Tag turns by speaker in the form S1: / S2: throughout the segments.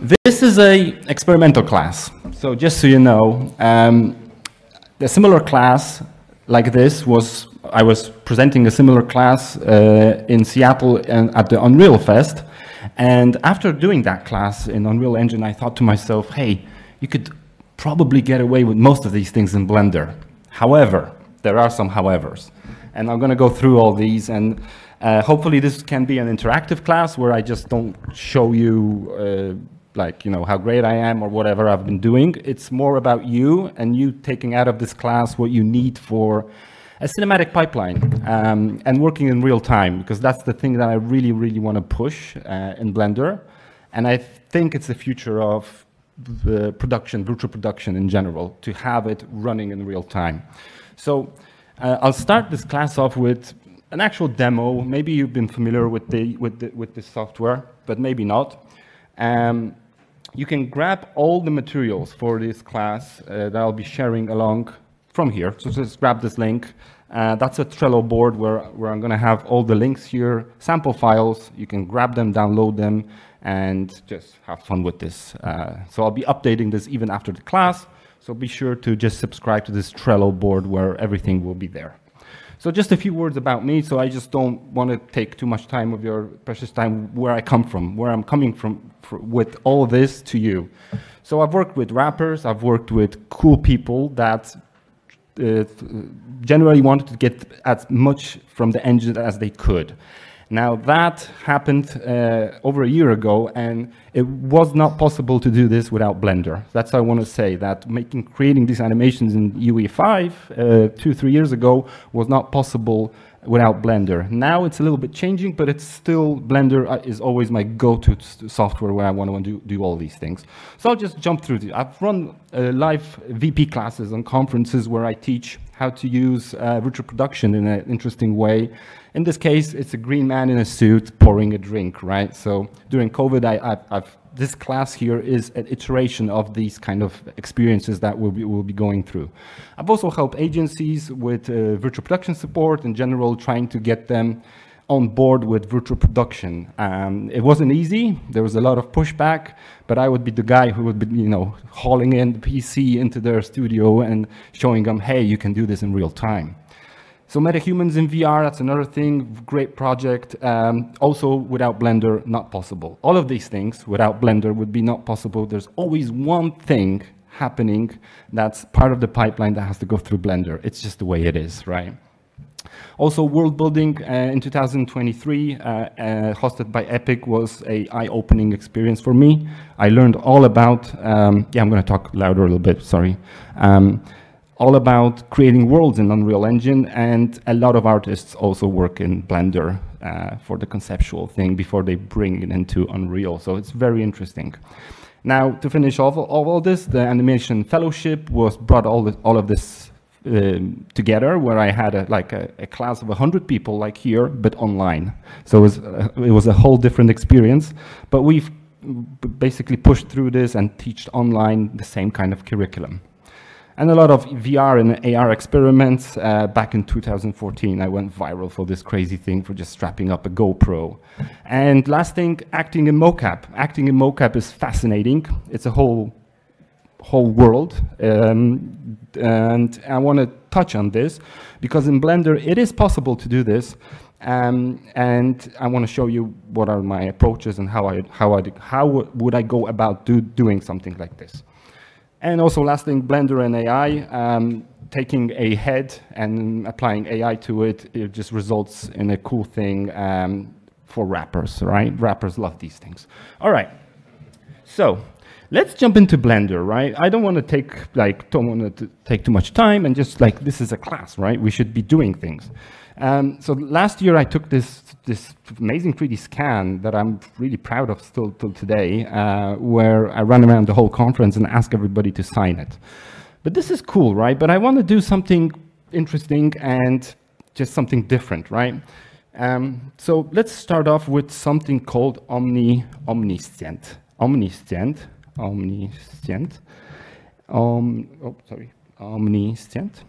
S1: This is a experimental class. So just so you know, um, the similar class like this was, I was presenting a similar class uh, in Seattle and at the Unreal Fest. And after doing that class in Unreal Engine, I thought to myself, hey, you could probably get away with most of these things in Blender. However, there are some howevers. And I'm going to go through all these and uh, hopefully this can be an interactive class where I just don't show you uh, like you know how great I am or whatever I've been doing. It's more about you and you taking out of this class what you need for a cinematic pipeline um, and working in real time because that's the thing that I really really want to push uh, in Blender, and I think it's the future of the production, virtual production in general, to have it running in real time. So uh, I'll start this class off with an actual demo. Maybe you've been familiar with the with the, with the software, but maybe not. Um, you can grab all the materials for this class uh, that I'll be sharing along from here. So just grab this link. Uh, that's a Trello board where, where I'm going to have all the links here, sample files. You can grab them, download them, and just have fun with this. Uh, so I'll be updating this even after the class. So be sure to just subscribe to this Trello board where everything will be there. So just a few words about me, so I just don't want to take too much time of your precious time where I come from, where I'm coming from with all this to you. So I've worked with rappers, I've worked with cool people that uh, generally wanted to get as much from the engine as they could. Now that happened uh, over a year ago, and it was not possible to do this without Blender. That's what I want to say, that making, creating these animations in UE5 uh, two, three years ago was not possible without Blender. Now it's a little bit changing, but it's still, Blender uh, is always my go-to software where I want to do, do all these things. So I'll just jump through. The, I've run uh, live VP classes and conferences where I teach how to use uh, virtual production in an interesting way in this case, it's a green man in a suit pouring a drink, right? So during COVID, I, have this class here is an iteration of these kind of experiences that we'll be, we'll be going through. I've also helped agencies with uh, virtual production support in general, trying to get them on board with virtual production. Um, it wasn't easy. There was a lot of pushback, but I would be the guy who would be, you know, hauling in the PC into their studio and showing them, hey, you can do this in real time. So MetaHumans in VR, that's another thing, great project. Um, also, without Blender, not possible. All of these things without Blender would be not possible. There's always one thing happening that's part of the pipeline that has to go through Blender. It's just the way it is, right? Also, world building uh, in 2023, uh, uh, hosted by Epic, was a eye-opening experience for me. I learned all about, um, yeah, I'm going to talk louder a little bit, sorry. Um, all about creating worlds in Unreal Engine, and a lot of artists also work in Blender uh, for the conceptual thing before they bring it into Unreal. So it's very interesting. Now, to finish off all, all this, the Animation Fellowship was brought all, all of this um, together, where I had a, like a, a, class of 100 people, like here, but online. So it was, uh, it was a whole different experience. But we've basically pushed through this and teach online the same kind of curriculum and a lot of VR and AR experiments. Uh, back in 2014, I went viral for this crazy thing for just strapping up a GoPro. And last thing, acting in mocap. Acting in mocap is fascinating. It's a whole whole world. Um, and I want to touch on this because in Blender, it is possible to do this. Um, and I want to show you what are my approaches and how I how I how would I go about do, doing something like this. And also last thing, Blender and AI, um, taking a head and applying AI to it, it just results in a cool thing um, for rappers, right? Rappers love these things. All right, so let's jump into Blender, right? I don't want to take, like, don't want to take too much time and just like, this is a class, right? We should be doing things. Um, so last year I took this, this amazing 3D scan that I'm really proud of still till today, uh, where I run around the whole conference and ask everybody to sign it. But this is cool, right? But I want to do something interesting and just something different, right? Um, so let's start off with something called Omni Omniscient. Omniscient. Omniscient. Um, oh, sorry. Omniscient.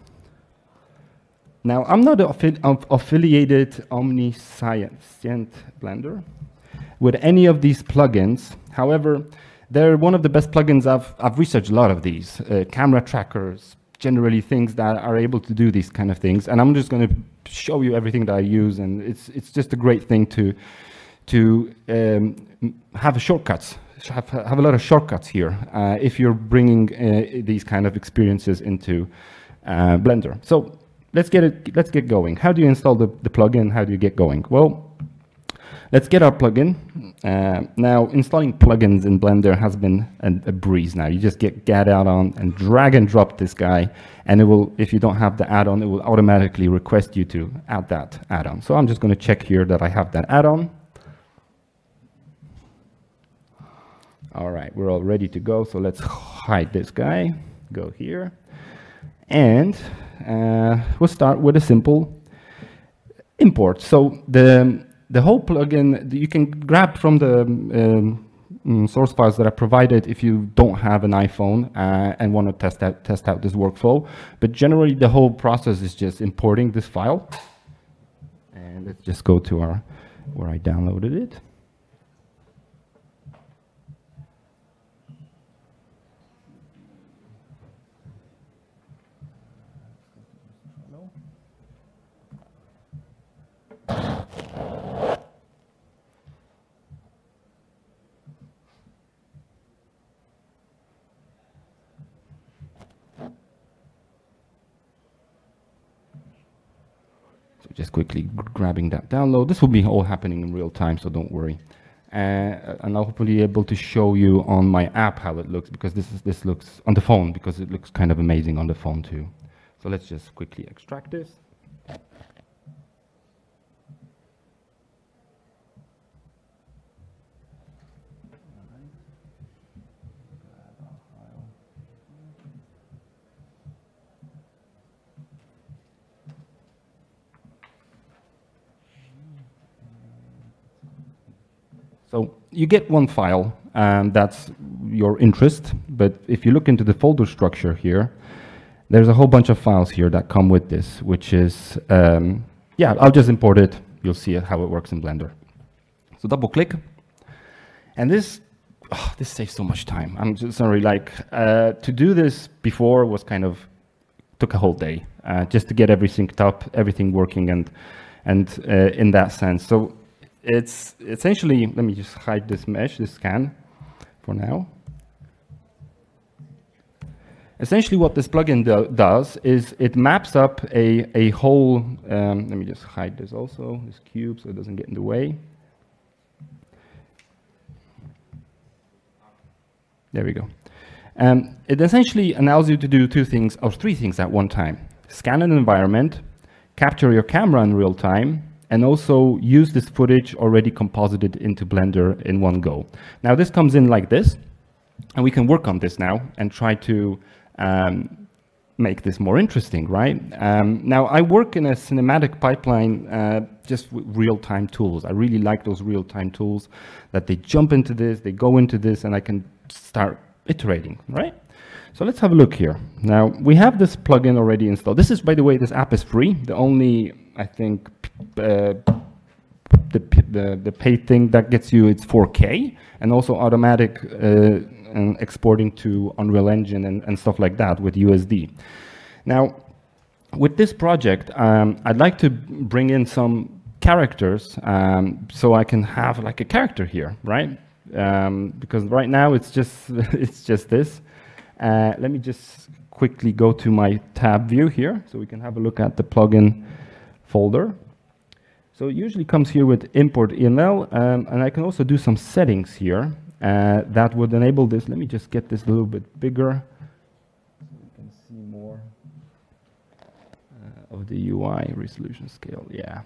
S1: Now, I'm not affi affiliated Omniscient Blender with any of these plugins, However, they're one of the best plugins. I've, I've researched a lot of these, uh, camera trackers, generally things that are able to do these kind of things. And I'm just going to show you everything that I use. And it's, it's just a great thing to, to um, have shortcuts, have, have a lot of shortcuts here uh, if you're bringing uh, these kind of experiences into uh, Blender. So let's get it, let's get going. How do you install the, the plugin? How do you get going? Well, Let's get our plugin. Uh, now, installing plugins in Blender has been a, a, breeze now. You just get get out on and drag and drop this guy, and it will, if you don't have the add-on, it will automatically request you to add that add-on. So I'm just going to check here that I have that add-on. All right, we're all ready to go. So let's hide this guy, go here. And uh, we'll start with a simple import. So the the whole plugin, you can grab from the um, mm, source files that are provided if you don't have an iPhone uh, and want to test out, test out this workflow. But generally, the whole process is just importing this file. And let's just go to our where I downloaded it. Just quickly grabbing that download. This will be all happening in real time, so don't worry. Uh, and I'll hopefully be able to show you on my app how it looks because this is this looks on the phone because it looks kind of amazing on the phone too. So let's just quickly extract this. So you get one file, and that's your interest. But if you look into the folder structure here, there's a whole bunch of files here that come with this, which is, um, yeah, I'll just import it. You'll see how it works in Blender. So double click. And this, oh, this saves so much time. I'm just sorry, like, uh, to do this before was kind of, took a whole day, uh, just to get everything up, everything working and, and uh, in that sense. So it's essentially, let me just hide this mesh, this scan for now. Essentially what this plugin do does is it maps up a, a whole, um, let me just hide this also, this cube so it doesn't get in the way. There we go. Um, it essentially allows you to do two things, or three things at one time. Scan an environment, capture your camera in real time, and also use this footage already composited into Blender in one go. Now this comes in like this, and we can work on this now and try to um, make this more interesting, right? Um, now I work in a cinematic pipeline uh, just with real-time tools. I really like those real-time tools that they jump into this, they go into this, and I can start iterating, right? So let's have a look here. Now we have this plugin already installed. This is, by the way, this app is free. The only, I think, uh, the, the, the paid thing that gets you it's 4K and also automatic uh, and exporting to Unreal Engine and, and stuff like that with USD. Now, with this project, um, I'd like to bring in some characters um, so I can have like a character here, right? Um, because right now it's just it's just this. Uh, let me just quickly go to my tab view here so we can have a look at the plugin folder. So it usually comes here with import EML, um, and I can also do some settings here uh, that would enable this. Let me just get this a little bit bigger so we can see more uh, of the UI resolution scale. Yeah,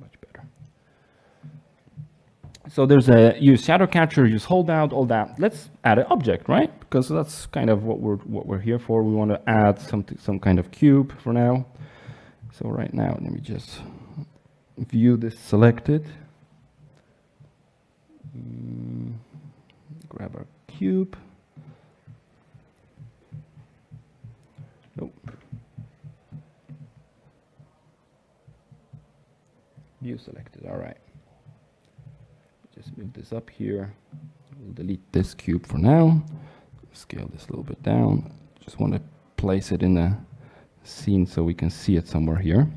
S1: much better. So there's a use shadow catcher, use holdout, all that. Let's add an object, right? Because that's kind of what we're what we're here for. We want to add some some kind of cube for now. So right now, let me just view this selected. Mm, grab our cube. Nope. View selected, all right. Just move this up here. We'll delete this cube for now. Scale this a little bit down. Just want to place it in the scene so we can see it somewhere here.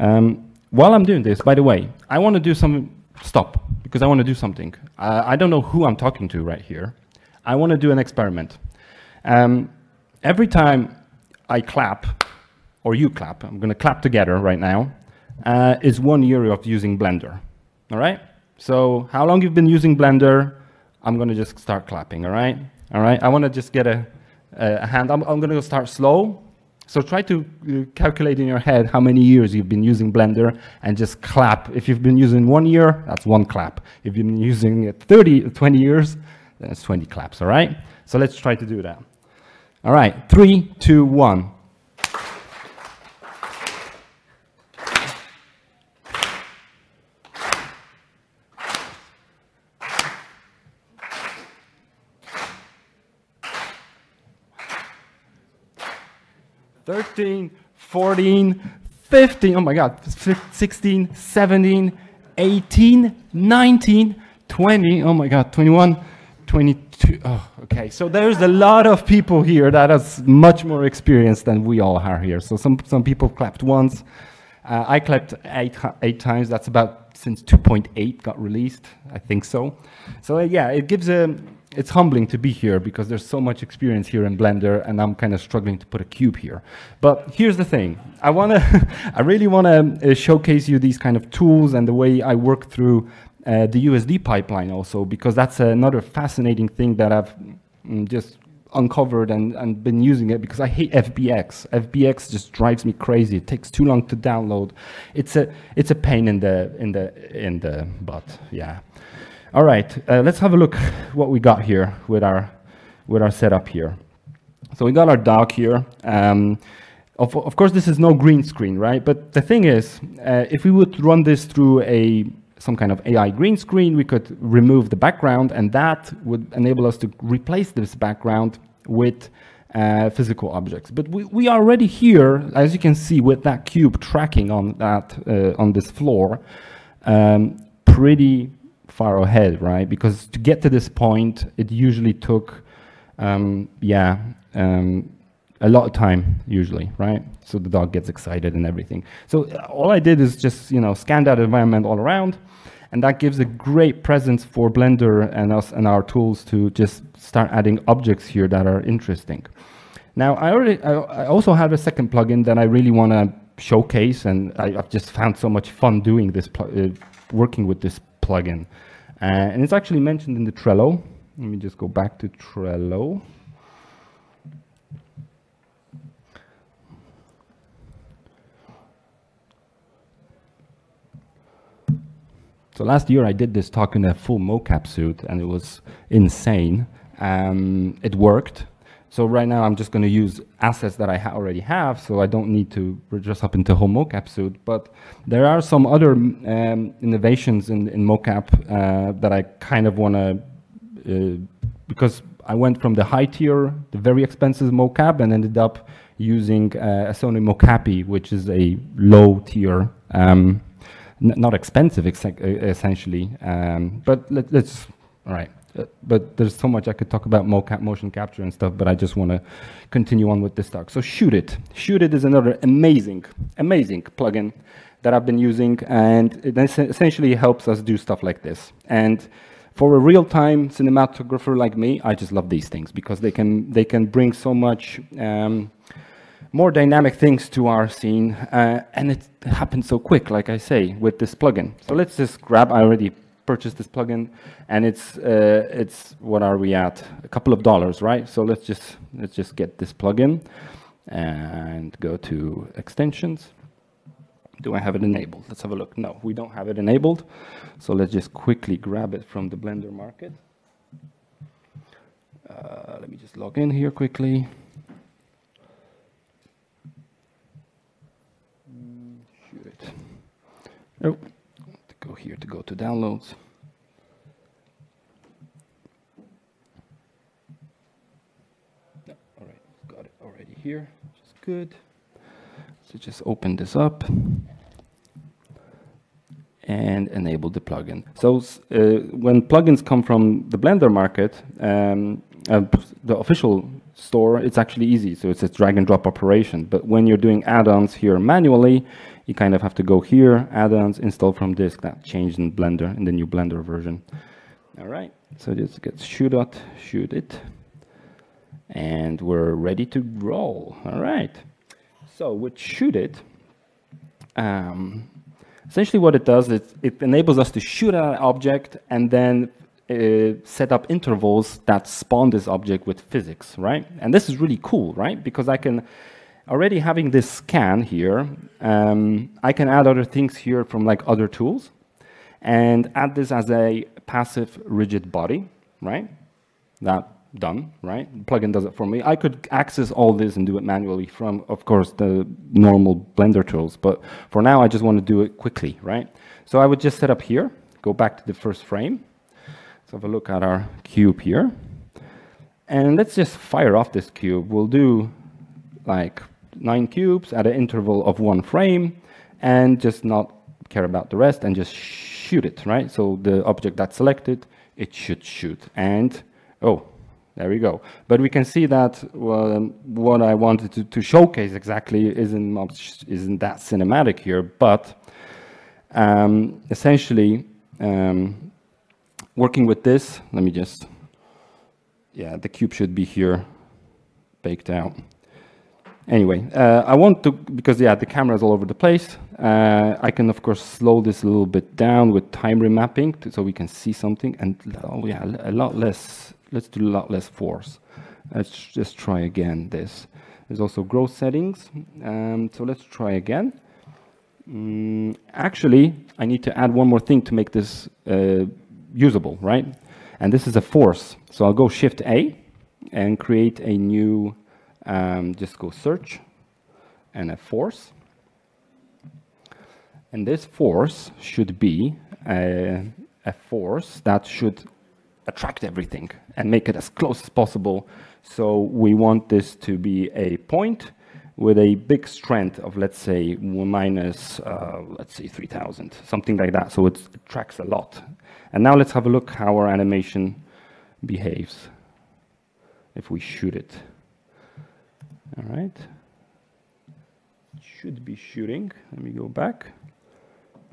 S1: Um, while I'm doing this, by the way, I want to do some stop because I want to do something. Uh, I don't know who I'm talking to right here. I want to do an experiment. Um, every time I clap, or you clap, I'm going to clap together right now, uh, is one year of using Blender. All right? So how long you've been using Blender, I'm going to just start clapping, all right? All right, I want to just get a, a hand. I'm, I'm going to start slow. So try to uh, calculate in your head how many years you've been using Blender and just clap. If you've been using one year, that's one clap. If you've been using it 30, 20 years, that's 20 claps, all right? So let's try to do that. All right, three, two, one. 13, 14, 15, oh my God, 16, 17, 18, 19, 20, oh my God, 21, 22. Oh, okay. So there's a lot of people here that has much more experience than we all are here. So some, some people clapped once. Uh, I clapped eight, eight times. That's about since 2.8 got released. I think so. So uh, yeah, it gives a, it's humbling to be here because there's so much experience here in Blender and I'm kind of struggling to put a cube here. But here's the thing. I want to, I really want to uh, showcase you these kind of tools and the way I work through uh, the USD pipeline also because that's another fascinating thing that I've mm, just uncovered and, and been using it because I hate FBX. FBX just drives me crazy. It takes too long to download. It's a it's a pain in the in the in the butt. Yeah. All right, uh, let's have a look what we got here with our, with our setup here. So we got our dock here. Um, of, of course, this is no green screen, right? But the thing is, uh, if we would run this through a some kind of AI green screen, we could remove the background, and that would enable us to replace this background with uh, physical objects. But we, we are already here, as you can see, with that cube tracking on that uh, on this floor, um, pretty far ahead, right? Because to get to this point, it usually took, um, yeah, um, a lot of time usually, right? So the dog gets excited and everything. So uh, all I did is just, you know, scan that environment all around, and that gives a great presence for Blender and us and our tools to just start adding objects here that are interesting. Now, I already, I, I also have a second plugin that I really want to showcase, and I, have just found so much fun doing this, uh, working with this plugin. Uh, and it's actually mentioned in the Trello. Let me just go back to Trello. So last year I did this talk in a full mocap suit and it was insane. Um, it worked. So right now I'm just going to use assets that I ha already have, so I don't need to dress up into a whole mocap suit. But there are some other um, innovations in, in mocap uh, that I kind of want to, uh, because I went from the high tier, the very expensive mocap, and ended up using uh, a Sony Mocopi, which is a low tier, um, not expensive essentially. Um, but let, let's, all right. Uh, but there's so much I could talk about motion capture and stuff, but I just want to continue on with this talk. So Shoot It. Shoot It is another amazing, amazing plugin that I've been using, and it essentially helps us do stuff like this. And for a real-time cinematographer like me, I just love these things because they can they can bring so much um, more dynamic things to our scene, uh, and it happens so quick, like I say, with this plugin. So let's just grab. I already purchase this plugin, and it's uh, it's what are we at? A couple of dollars, right? So let's just let's just get this plugin and go to extensions. Do I have it enabled? Let's have a look. No, we don't have it enabled. So let's just quickly grab it from the Blender market. Uh, let me just log in here quickly. Shoot it. Oh here to go to downloads. all right, got it already here, which is good. So just open this up. And and enable the plugin. So uh, when plugins come from the Blender market, um, uh, the official store, it's actually easy. So it's a drag and drop operation. But when you're doing add-ons here manually, you kind of have to go here, add-ons, install from disk. That changed in Blender, in the new Blender version. All right, so just get shoot it, shoot it. And we're ready to roll. All right. So with shoot it, um, essentially what it does is it enables us to shoot at an object and then uh, set up intervals that spawn this object with physics, right? And this is really cool, right? Because I can, already having this scan here, um, I can add other things here from like other tools and add this as a passive rigid body, right? That done, right? Plugin does it for me. I could access all this and do it manually from, of course, the normal Blender tools, but for now I just want to do it quickly, right? So I would just set up here, go back to the first frame, Let's have a look at our cube here. And let's just fire off this cube. We'll do like nine cubes at an interval of one frame and just not care about the rest and just shoot it, right? So the object that's selected, it should shoot. And, oh, there we go. But we can see that well, what I wanted to, to, showcase exactly isn't, much, isn't that cinematic here, but um, essentially, um, working with this, let me just, yeah, the cube should be here, baked out. Anyway, uh, I want to, because yeah, the camera is all over the place, uh, I can of course slow this a little bit down with time remapping to, so we can see something and oh yeah, a lot less, let's do a lot less force. Let's just try again this. There's also growth settings, um, so let's try again. Mm, actually, I need to add one more thing to make this uh, usable, right? And this is a force. So I'll go Shift A and create a new, um, just go search and a force. And this force should be a, a force that should attract everything and make it as close as possible. So we want this to be a point with a big strength of, let's say, minus, uh, let's say, 3000, something like that. So it tracks a lot. And now let's have a look how our animation behaves if we shoot it. All right. Should be shooting. Let me go back.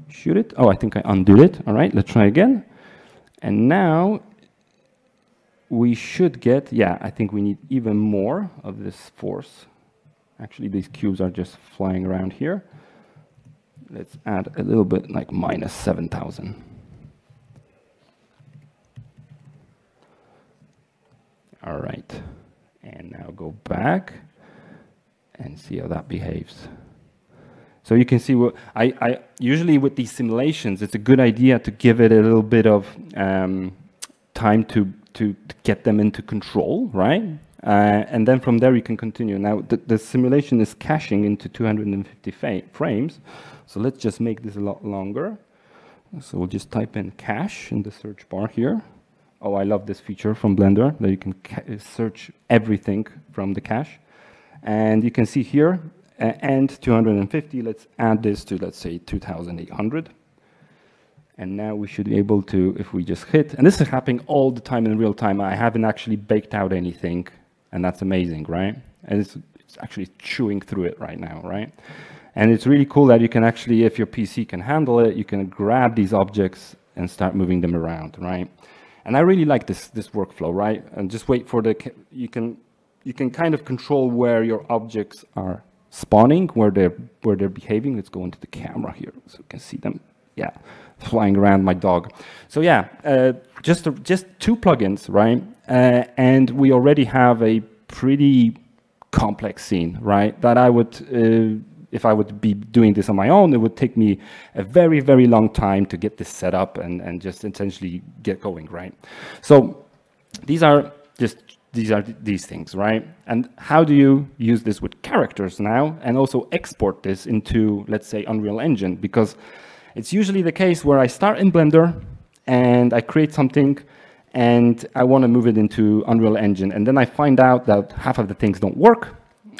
S1: Shoot it. Oh, I think I undid it. All right, let's try again. And now we should get, yeah, I think we need even more of this force. Actually, these cubes are just flying around here. Let's add a little bit like minus 7,000. All right. And now go back and see how that behaves. So you can see what I, I usually with these simulations, it's a good idea to give it a little bit of um, time to, to, to get them into control, right? Uh, and then from there you can continue. Now the, the simulation is caching into 250 frames, so let's just make this a lot longer. So we'll just type in cache in the search bar here. Oh, I love this feature from Blender that you can search everything from the cache. And you can see here, uh, and 250, let's add this to, let's say, 2,800. And now we should be able to, if we just hit, and this is happening all the time in real time. I haven't actually baked out anything, and that's amazing, right? And it's, it's actually chewing through it right now, right? And it's really cool that you can actually, if your PC can handle it, you can grab these objects and start moving them around, right? And I really like this, this workflow, right? And just wait for the, you can, you can kind of control where your objects are spawning, where they're, where they're behaving. Let's go into the camera here so you can see them. Yeah, flying around my dog. So yeah, uh, just, just two plugins, right? Uh, and we already have a pretty complex scene, right? That I would, uh, if I would be doing this on my own, it would take me a very, very long time to get this set up and, and just essentially get going, right? So these are just these are th these things, right? And how do you use this with characters now and also export this into, let's say, Unreal Engine? Because it's usually the case where I start in Blender and I create something and I want to move it into Unreal Engine. And then I find out that half of the things don't work.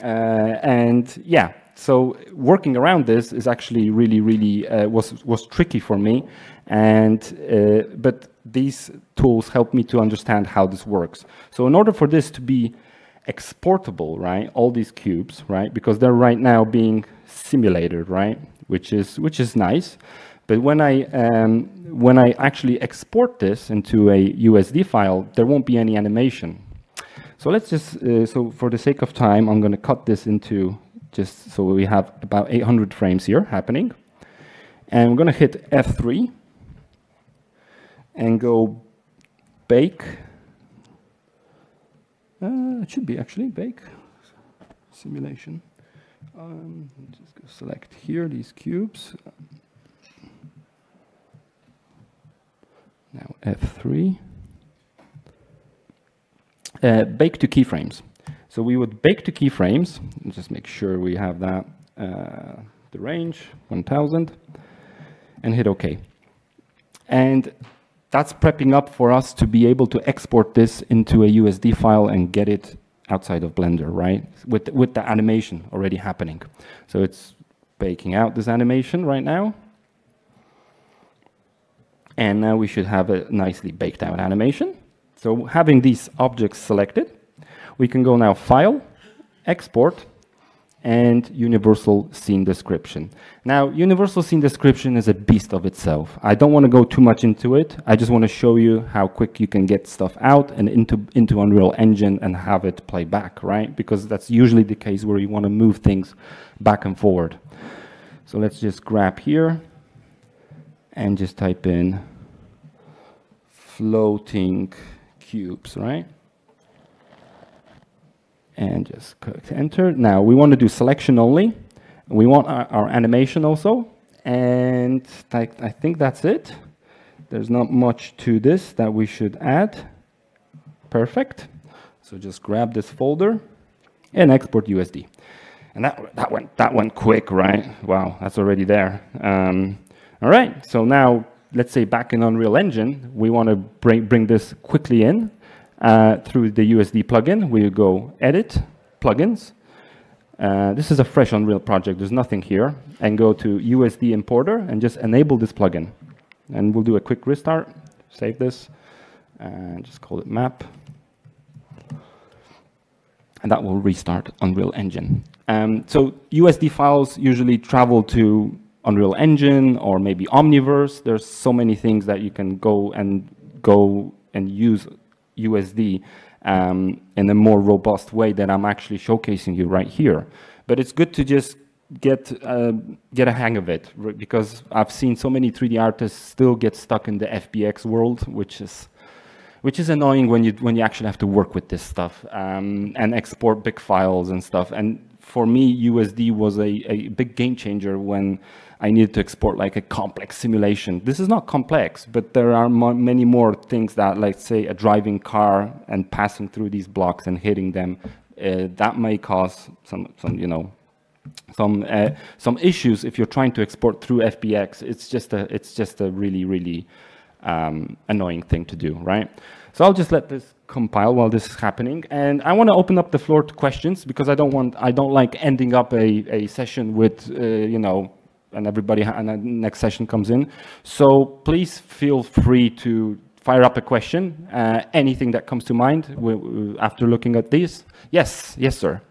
S1: Uh, and yeah, So working around this is actually really, really uh, was was tricky for me, and uh, but these tools help me to understand how this works. So in order for this to be exportable, right, all these cubes, right, because they're right now being simulated, right, which is which is nice. But when I um, when I actually export this into a USD file, there won't be any animation. So let's just uh, so for the sake of time, I'm going to cut this into just so we have about 800 frames here happening. And we're going to hit F3 and go bake. Uh, it should be actually bake simulation. Um, just select here these cubes. Now F3. Uh, bake to keyframes. So we would bake to keyframes, just make sure we have that, uh, the range, 1000, and hit OK. And that's prepping up for us to be able to export this into a USD file and get it outside of Blender, right? With, with the animation already happening. So it's baking out this animation right now. And now we should have a nicely baked out animation. So having these objects selected, we can go now File, Export, and Universal Scene Description. Now, Universal Scene Description is a beast of itself. I don't want to go too much into it. I just want to show you how quick you can get stuff out and into, into Unreal Engine and have it play back, right? Because that's usually the case where you want to move things back and forward. So let's just grab here and just type in floating cubes, right? And just click enter. Now we want to do selection only. We want our, our animation also. And I, I think that's it. There's not much to this that we should add. Perfect. So just grab this folder and export USD. And that, that, went, that went quick, right? Wow, that's already there. Um, all right, so now let's say back in Unreal Engine, we want to bring, bring this quickly in. Uh, through the USD plugin, we go Edit, Plugins. Uh, this is a fresh Unreal project, there's nothing here. And go to USD Importer and just enable this plugin. And we'll do a quick restart, save this, and just call it map. And that will restart Unreal Engine. Um, so USD files usually travel to Unreal Engine or maybe Omniverse. There's so many things that you can go and go and use USD um, in a more robust way that I'm actually showcasing you right here. But it's good to just get uh, get a hang of it because I've seen so many 3D artists still get stuck in the FBX world, which is which is annoying when you when you actually have to work with this stuff um, and export big files and stuff. And for me, USD was a, a big game changer when I needed to export like a complex simulation. This is not complex, but there are many more things that, like say, a driving car and passing through these blocks and hitting them, uh, that may cause some, some, you know, some uh, some issues if you're trying to export through FBX. It's just a it's just a really really um, annoying thing to do, right? So I'll just let this compile while this is happening, and I want to open up the floor to questions because I don't want I don't like ending up a a session with uh, you know and everybody and the next session comes in. So please feel free to fire up a question, uh, anything that comes to mind after looking at these. Yes, yes, sir.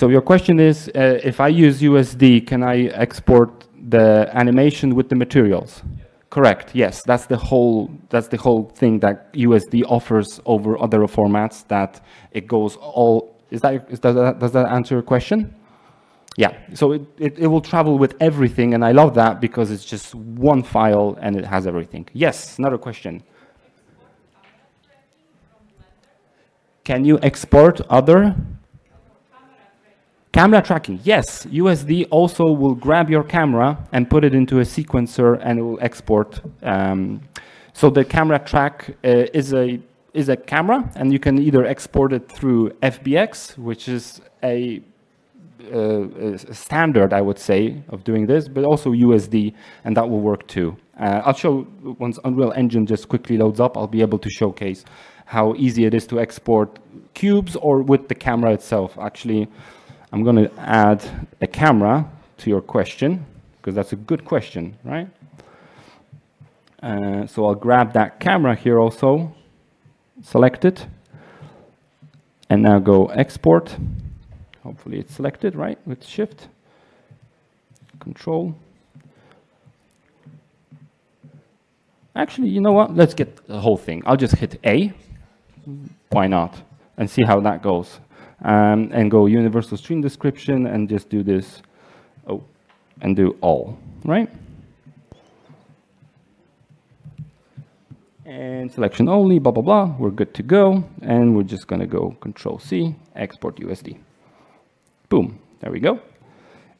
S1: So your question is, uh, if I use USD, can I export the animation with the materials? Correct. Yes, that's the whole that's the whole thing that USD offers over other formats. That it goes all. Is that is that does that answer your question? Yeah. So it, it, it will travel with everything, and I love that because it's just one file and it has everything. Yes. Another question. Can you export other? Camera tracking, yes, USD also will grab your camera and put it into a sequencer and it will export. Um, so the camera track uh, is a is a camera and you can either export it through FBX, which is a uh, standard, I would say, of doing this, but also USD, and that will work too. Uh, I'll show once Unreal Engine just quickly loads up, I'll be able to showcase how easy it is to export cubes or with the camera itself. Actually, I'm going to add a camera to your question, because that's a good question, right? Uh, so I'll grab that camera here also, select it, and now go export. Hopefully it's selected, right, with shift, control. Actually, you know what? Let's get the whole thing. I'll just hit A. Why not? And see how that goes. Um, and go universal scene description and just do this. Oh, and do all, right? And selection only, blah, blah, blah. We're good to go. And we're just going to go Control C, export USD. Boom, there we go.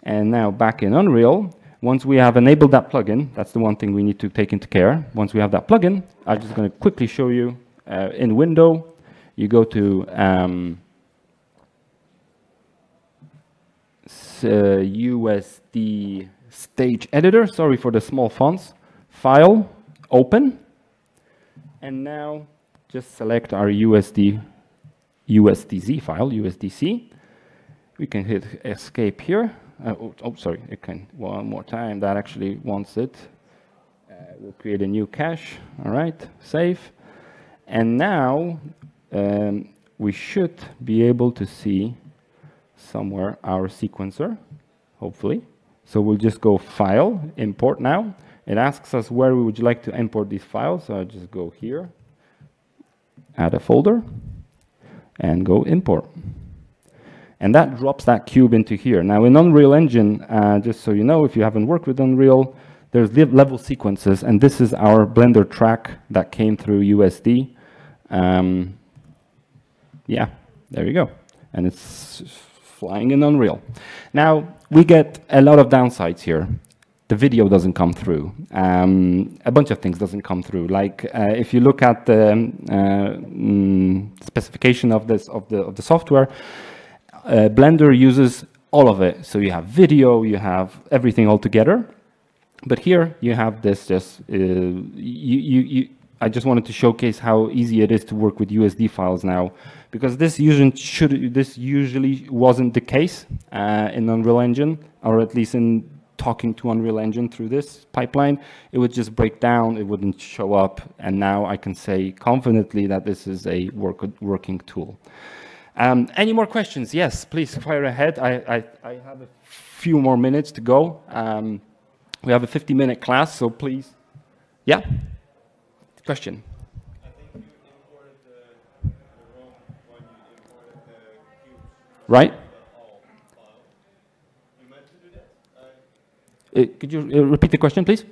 S1: And now back in Unreal, once we have enabled that plugin, that's the one thing we need to take into care. Once we have that plugin, I'm just going to quickly show you uh, in window, you go to um, uh, USD stage editor, sorry for the small fonts, file, open, and now just select our USD, USDZ file, USDC. We can hit escape here. Uh, oh, oh, sorry, it can one more time. That actually wants it. Uh, we'll create a new cache. All right, save. And now um, we should be able to see somewhere our sequencer, hopefully. So we'll just go File, Import now. It asks us where we would like to import these files. So I just go here, add a folder, and go Import. And that drops that cube into here. Now in Unreal Engine, uh, just so you know, if you haven't worked with Unreal, there's level sequences, and this is our Blender track that came through USD. Um, yeah, there you go. And it's flying in Unreal. Now, we get a lot of downsides here. The video doesn't come through. Um, a bunch of things doesn't come through. Like uh, if you look at the uh, mm, specification of this of the of the software, uh, Blender uses all of it. So you have video, you have everything all together. But here you have this just, uh, you, you, you, I just wanted to showcase how easy it is to work with USD files now, because this usually, should, this usually wasn't the case uh, in Unreal Engine, or at least in talking to Unreal Engine through this pipeline, it would just break down, it wouldn't show up, and now I can say confidently that this is a work, working tool. Um, any more questions? Yes, please fire ahead. I, I, I have a few more minutes to go. Um, we have a 50 minute class, so please. Yeah? Question? Right? Uh, could you uh, repeat the question, please?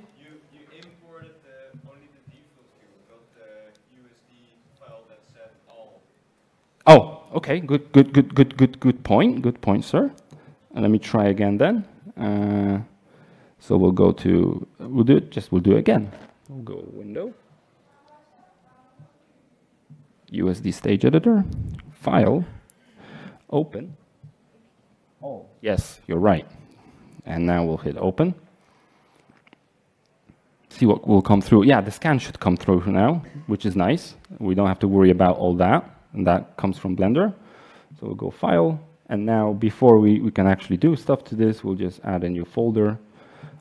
S1: Oh, okay, good, good, good, good, good, good point, good point, sir. And let me try again then. Uh, so we'll go to, we'll do it, just we'll do it again. We'll go window, USD stage editor, file, open. Oh, yes, you're right. And now we'll hit open. See what will come through. Yeah, the scan should come through now, which is nice. We don't have to worry about all that and that comes from Blender. So we'll go File, and now before we, we can actually do stuff to this, we'll just add a new folder.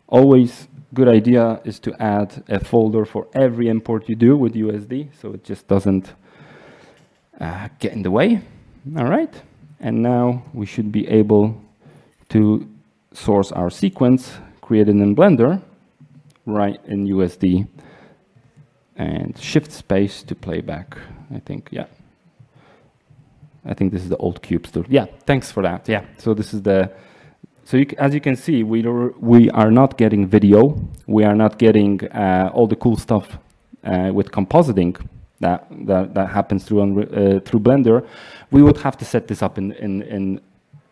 S1: Always good idea is to add a folder for every import you do with USD, so it just doesn't uh, get in the way. All right, and now we should be able to source our sequence created in Blender right in USD and shift space to playback, I think, yeah. I think this is the old cube store. Yeah, thanks for that. Yeah, so this is the, so you, as you can see, we, we are not getting video. We are not getting uh, all the cool stuff uh, with compositing that, that, that happens through, uh, through Blender. We would have to set this up in, in, in,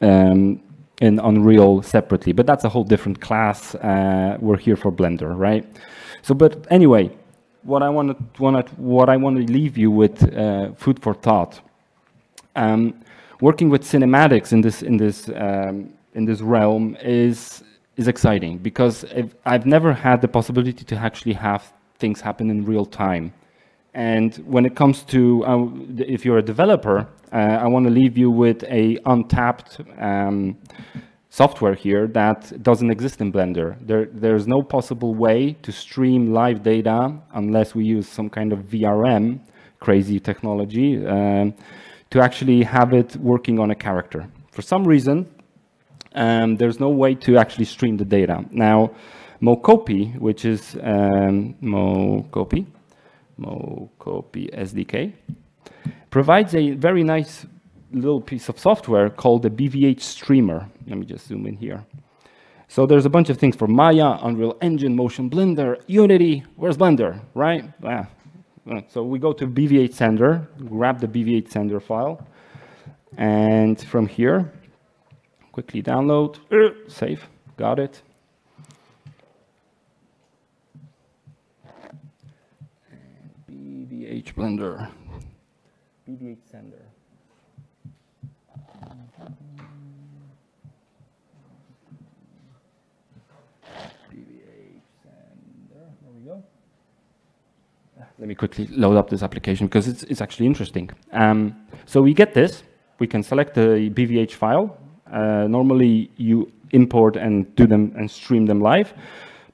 S1: um, in Unreal separately, but that's a whole different class. Uh, we're here for Blender, right? So, but anyway, what I want to, what I want to leave you with uh, food for thought um, working with cinematics in this in this um, in this realm is is exciting because I've never had the possibility to actually have things happen in real time. And when it comes to, uh, if you're a developer, uh, I want to leave you with a untapped um, software here that doesn't exist in Blender. There, there's no possible way to stream live data unless we use some kind of VRM, crazy technology, um, to actually have it working on a character. For some reason, um, there's no way to actually stream the data. Now, Mocopi, which is um, Mocopi, Mocopi SDK, provides a very nice little piece of software called the BVH Streamer. Let me just zoom in here. So there's a bunch of things for Maya, Unreal Engine, MotionBuilder, Unity. Where's Blender, right? Ah. So we go to BVH Sender, grab the BVH Sender file, and from here, quickly download, uh, save, got it. BVH Blender, BVH Sender. Let me quickly load up this application because it's, it's actually interesting. Um, so we get this. We can select the BVH file. Uh, normally, you import and do them and stream them live.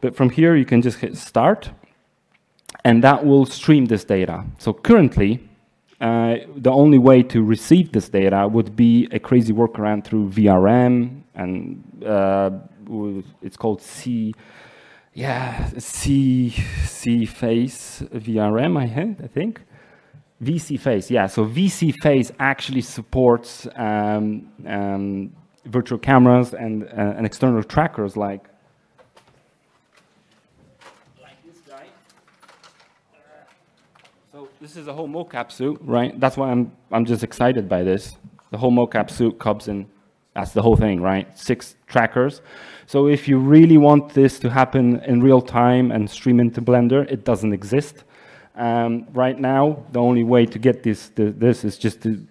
S1: But from here, you can just hit start, and that will stream this data. So currently, uh, the only way to receive this data would be a crazy workaround through VRM, and uh, it's called C yeah, C, C face VRM, I, think. VSeeFace, yeah. So VSeeFace actually supports um, um, virtual cameras and, uh, and external trackers like this guy. so this is a whole mocap suit, right? That's why I'm, I'm just excited by this. The whole mocap suit comes in, that's the whole thing, right? Six trackers. So if you really want this to happen in real time and stream into Blender, it doesn't exist. Um, right now, the only way to get this, this is just to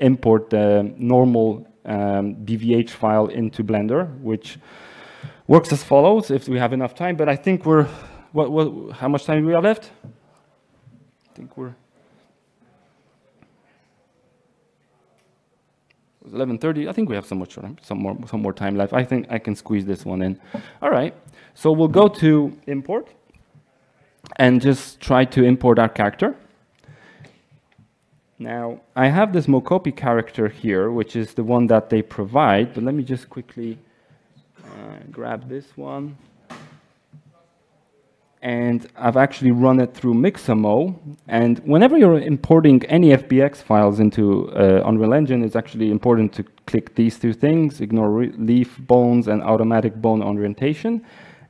S1: import the normal um, BVH file into Blender, which works as follows if we have enough time. But I think we're, what, what, how much time do we have left? I think we're 11.30. I think we have some more, some, more, some more time left. I think I can squeeze this one in. All right. So we'll go to import and just try to import our character. Now, I have this Mocopi character here, which is the one that they provide, but let me just quickly uh, grab this one and I've actually run it through Mixamo. And whenever you're importing any FBX files into uh, Unreal Engine, it's actually important to click these two things, ignore leaf bones and automatic bone orientation.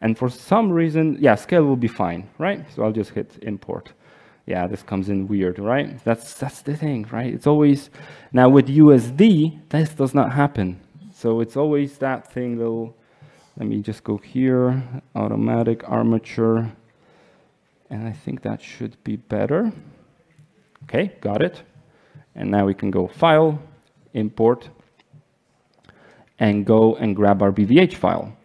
S1: And for some reason, yeah, scale will be fine, right? So I'll just hit import. Yeah, this comes in weird, right? That's, that's the thing, right? It's always, now with USD, this does not happen. So it's always that thing, little, let me just go here, automatic armature, and I think that should be better. Okay, got it. And now we can go File, Import, and go and grab our BVH file.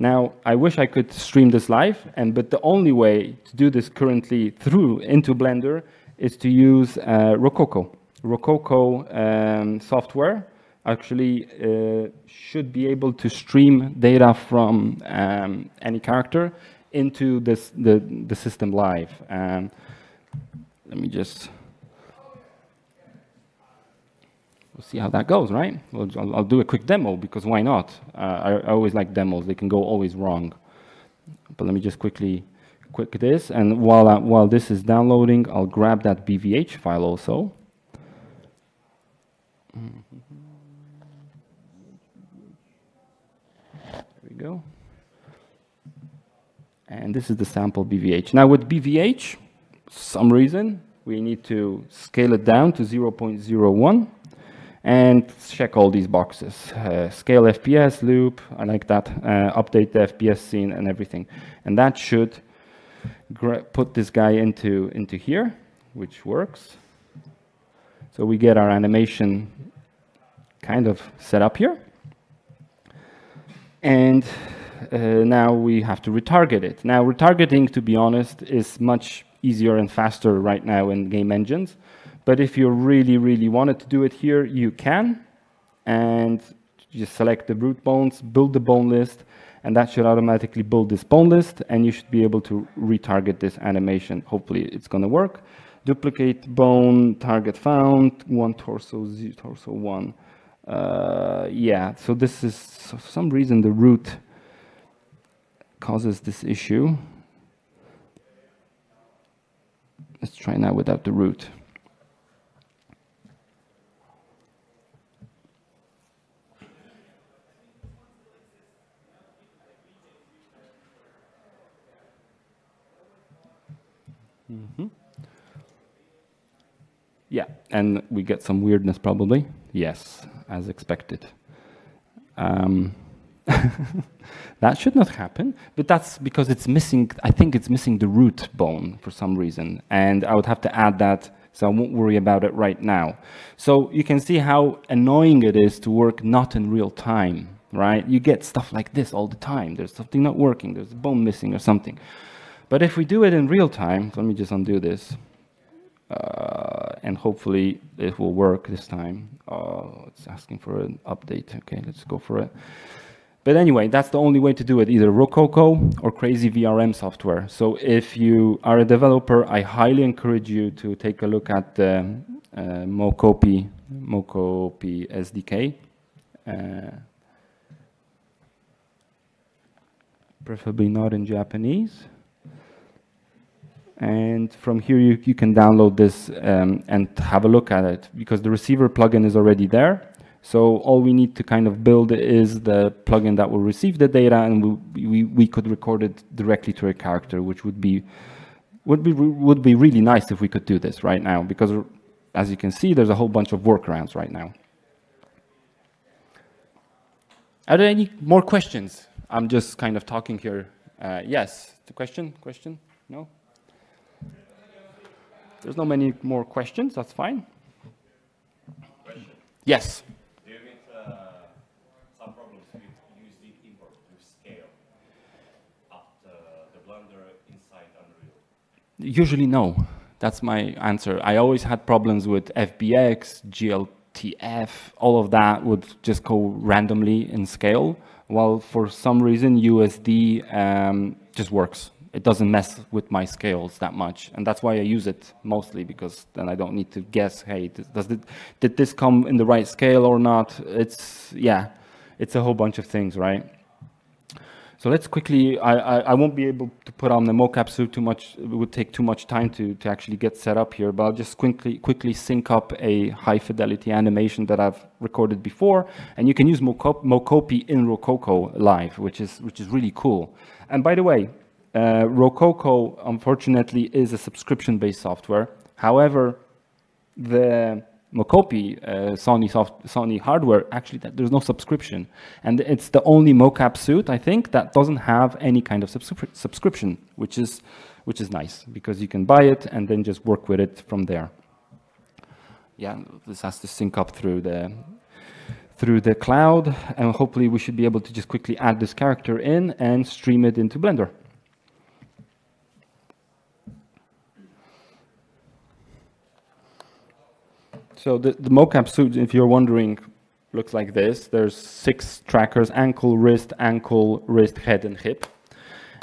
S1: Now, I wish I could stream this live, and but the only way to do this currently through into Blender is to use uh, Rococo. Rokoko um, software actually uh, should be able to stream data from um, any character into this, the, the system live. And let me just we'll see how that goes, right? Well, I'll, I'll, do a quick demo because why not? Uh, I, I, always like demos; they can go always wrong. But let me just quickly quick this, and while I, while this is downloading, I'll grab that BVH file also. Mm-hmm. There we go. And this is the sample BVH. Now with BVH, some reason, we need to scale it down to 0.01 and check all these boxes. Uh, scale FPS, loop, I like that, uh, update the FPS scene and everything. And that should put this guy into, into here, which works. So we get our animation kind of set up here. And now we have to retarget it. Now retargeting, to be honest, is much easier and faster right now in game engines. But if you really, really wanted to do it here, you can. And just select the root bones, build the bone list, and that should automatically build this bone list, and you should be able to retarget this animation. Hopefully it's gonna work. Duplicate bone, target found, one torso, zero, torso one. Uh, yeah, so this is, for some reason the root causes this issue. Let's try now without the root. Mm -hmm. Yeah, and we get some weirdness probably. Yes, as expected. Um, that should not happen, but that's because it's missing, I think it's missing the root bone for some reason. And I would have to add that, so I won't worry about it right now. So you can see how annoying it is to work not in real time, right? You get stuff like this all the time. There's something not working, there's a bone missing or something. But if we do it in real time, let me just undo this, uh, and hopefully it will work this time. Uh, it's asking for an update. Okay, let's go for it. But anyway, that's the only way to do it, either Rokoko or crazy VRM software. So if you are a developer, I highly encourage you to take a look at the uh, Mocopi, Mocopi SDK. Uh, preferably not in Japanese. And from here, you, you can download this um, and have a look at it because the receiver plugin is already there. So all we need to kind of build is the plugin that will receive the data and we, we, we could record it directly to a character, which would be, would be, would be really nice if we could do this right now because as you can see, there's a whole bunch of workarounds right now. Are there any more questions? I'm just kind of talking here. Uh, yes, the question, question, no? There's no many more questions, that's fine. Yes.
S2: Do you meet uh, some problems with USD import with scale at uh, Blender inside Unreal?
S1: Usually no. That's my answer. I always had problems with FBX, GLTF, all of that would just go randomly in scale, while for some reason USD um, just works it doesn't mess with my scales that much. And that's why I use it mostly because then I don't need to guess, hey, does it, did this come in the right scale or not? It's, yeah, it's a whole bunch of things, right? So let's quickly, I, I, I, won't be able to put on the mocap suit too much, it would take too much time to, to actually get set up here, but I'll just quickly, quickly sync up a high fidelity animation that I've recorded before, and you can use Mocopi in Rokoko live, which is, which is really cool. And by the way, uh, Rokoko, unfortunately, is a subscription-based software. However, the Mocopi uh, Sony soft, Sony hardware actually there's no subscription, and it's the only mocap suit I think that doesn't have any kind of subscri subscription, which is which is nice because you can buy it and then just work with it from there. Yeah, this has to sync up through the through the cloud, and hopefully we should be able to just quickly add this character in and stream it into Blender. So the, the mocap suit, if you're wondering, looks like this. There's six trackers, ankle, wrist, ankle, wrist, head, and hip.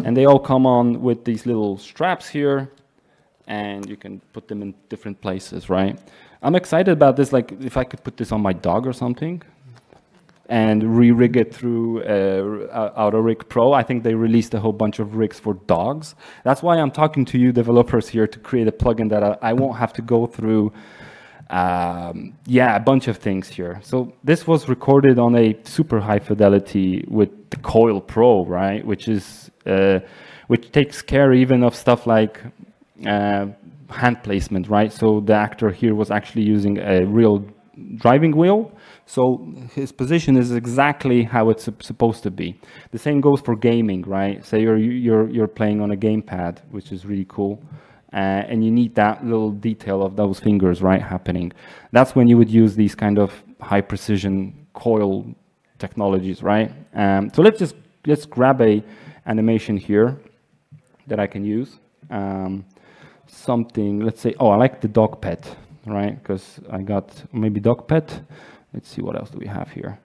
S1: And they all come on with these little straps here, and you can put them in different places, right? I'm excited about this, like if I could put this on my dog or something, and re-rig it through uh, AutoRig Pro. I think they released a whole bunch of rigs for dogs. That's why I'm talking to you developers here to create a plugin that I, I won't have to go through um, yeah, a bunch of things here. So this was recorded on a super high fidelity with the Coil Pro, right? Which is uh, which takes care even of stuff like uh, hand placement, right? So the actor here was actually using a real driving wheel. So his position is exactly how it's supposed to be. The same goes for gaming, right? Say you're you're you're playing on a gamepad, which is really cool uh, and you need that little detail of those fingers right happening. That's when you would use these kind of high precision coil technologies, right? Um, so let's just let's grab a animation here that I can use. Um, something, let's say, oh, I like the dog pet, right? Because I got maybe dog pet. Let's see what else do we have here.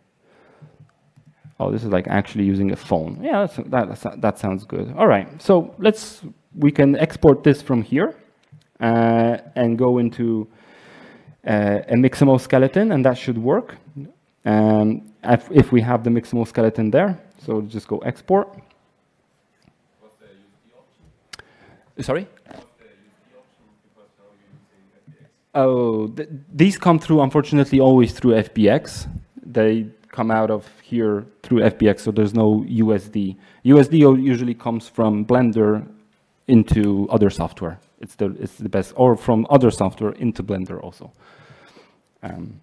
S1: Oh, this is like actually using a phone. Yeah, that, that sounds good. All right, so let's, we can export this from here uh, and go into uh, a Mixamo skeleton, and that should work. Um, if, if, we have the Mixamo skeleton there, so just go export. Sorry? Oh, th these come through, unfortunately, always through FBX. They come out of here through FBX, so there's no USD. USD usually comes from Blender into other software. It's the, it's the best, or from other software into Blender also. Um,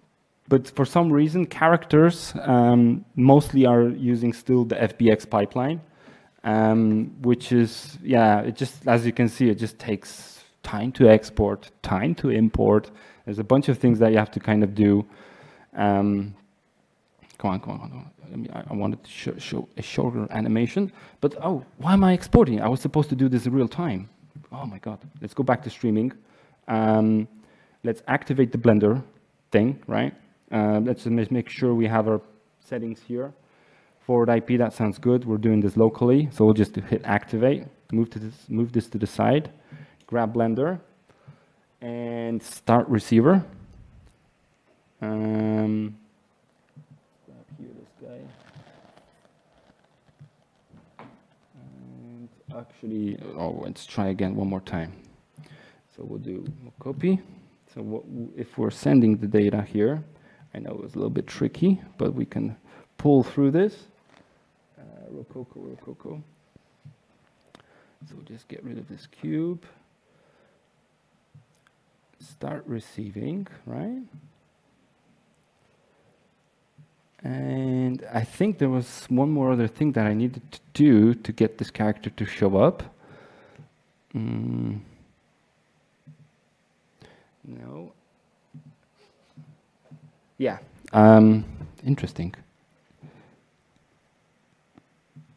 S1: but for some reason, characters um, mostly are using still the FBX pipeline, um, which is, yeah, it just, as you can see, it just takes time to export, time to import. There's a bunch of things that you have to kind of do. Um, come on, come on, come on. I, I wanted to show, show, a shorter animation, but oh, why am I exporting? I was supposed to do this in real time. Oh my God. Let's go back to streaming. Um, let's activate the Blender thing, right? Uh, let's make sure we have our settings here. Forward IP, that sounds good. We're doing this locally, so we'll just hit activate, move, to this, move this to the side grab Blender and start receiver. Um, here this guy. And actually, oh, let's try again one more time. So we'll do copy. So what, if we're sending the data here, I know it's a little bit tricky, but we can pull through this. Uh, Rokoko, Rokoko. So just get rid of this cube start receiving, right? And I think there was one more other thing that I needed to do to get this character to show up. Mm. No. Yeah, um, interesting.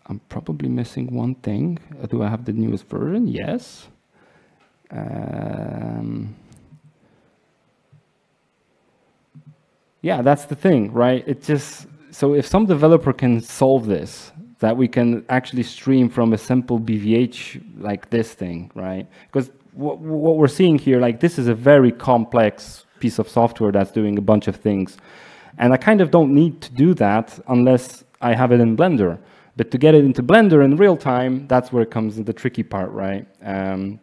S1: I'm probably missing one thing. Uh, do I have the newest version? Yes. Um, yeah, that's the thing, right? It just so if some developer can solve this, that we can actually stream from a simple BVH like this thing, right? Because what, what we're seeing here, like this is a very complex piece of software that's doing a bunch of things. And I kind of don't need to do that unless I have it in Blender. But to get it into Blender in real time, that's where it comes in the tricky part, right? Um,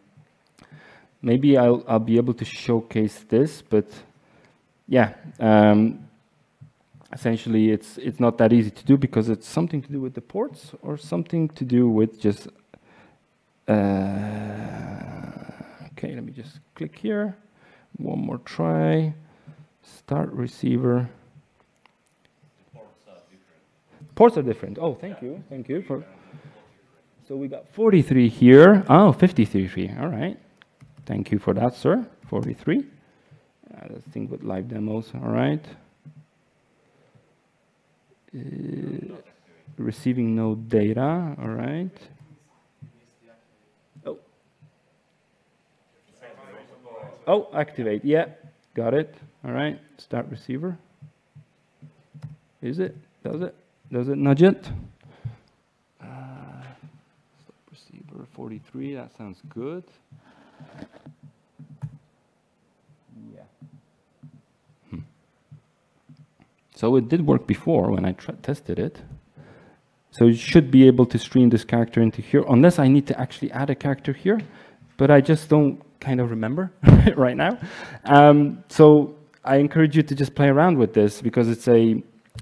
S1: maybe I'll, I'll be able to showcase this, but yeah, um, essentially it's it's not that easy to do because it's something to do with the ports or something to do with just uh, okay let me just click here. One more try. Start receiver.
S2: Ports are different.
S1: Oh thank you. Thank you for so we got 43 here. Oh 53 all right. Thank you for that sir. 43 uh, let's think with live demos, all right. Uh, receiving no data, all right. Oh. Oh, activate, yeah, got it, all right. Start receiver. Is it, does it, does it nudge it? Uh, receiver 43, that sounds good. So it did work before when I tested it. So you should be able to stream this character into here, unless I need to actually add a character here, but I just don't kind of remember right now. Um, so I encourage you to just play around with this because it's a,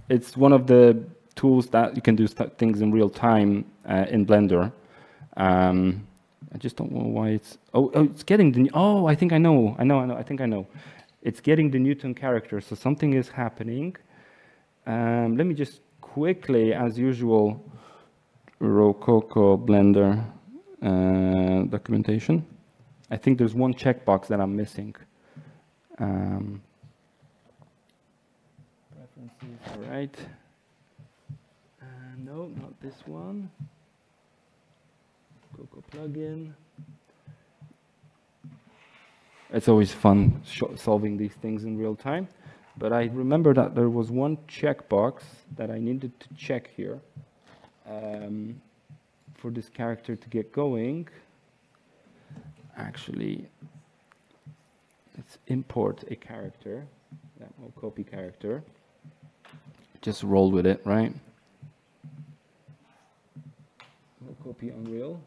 S1: it's one of the tools that you can do things in real time uh, in Blender. Um, I just don't know why it's, oh, oh, it's getting the, oh, I think I know, I know, I know, I think I know. It's getting the Newton character, so something is happening. Um, let me just quickly, as usual, Rokoko Blender uh, documentation. I think there's one checkbox that I'm missing. Um, all right. Uh, no, not this one. Cocoa plugin. It's always fun solving these things in real time. But I remember that there was one checkbox that I needed to check here um, for this character to get going. Actually, let's import a character, that will copy character. Just roll with it, right? We'll copy Unreal.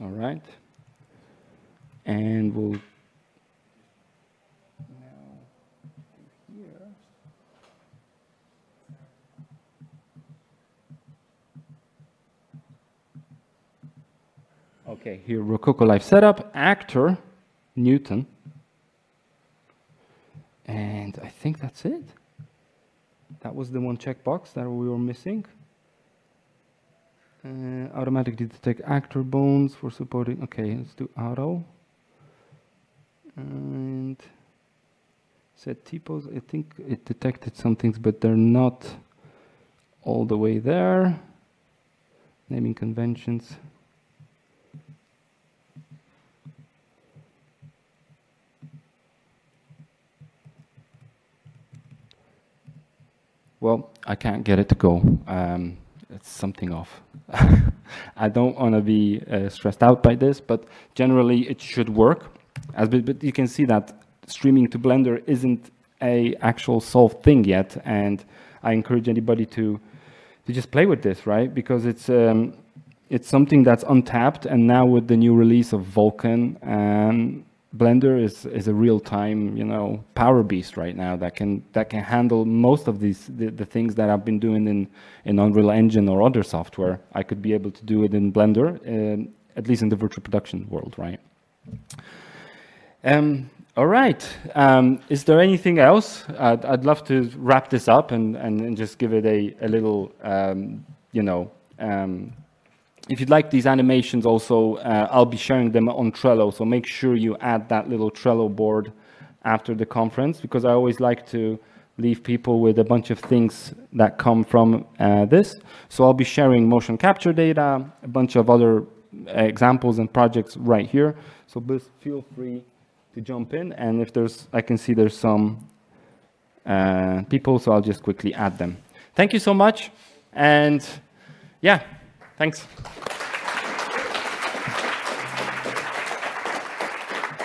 S1: All right. And we'll Okay, here Rokoko Live Setup, actor, Newton. And I think that's it. That was the one checkbox that we were missing. Uh, automatically detect actor bones for supporting. Okay, let's do auto. And set typos. I think it detected some things, but they're not all the way there. Naming conventions. Well, I can't get it to go. Um, it's something off. I don't want to be uh, stressed out by this, but generally it should work. As but you can see that streaming to Blender isn't a actual solved thing yet, and I encourage anybody to to just play with this, right? Because it's um, it's something that's untapped, and now with the new release of Vulkan, um, Blender is is a real time, you know, power beast right now that can that can handle most of these the, the things that I've been doing in in Unreal Engine or other software. I could be able to do it in Blender, uh, at least in the virtual production world, right? Um, all right. Um, is there anything else? I'd, I'd, love to wrap this up and, and, and just give it a, a little, um, you know, um, if you'd like these animations also, uh, I'll be sharing them on Trello, so make sure you add that little Trello board after the conference, because I always like to leave people with a bunch of things that come from uh, this. So I'll be sharing motion capture data, a bunch of other examples and projects right here. So please feel free to jump in, and if there's, I can see there's some uh, people, so I'll just quickly add them. Thank you so much, and yeah. Thanks.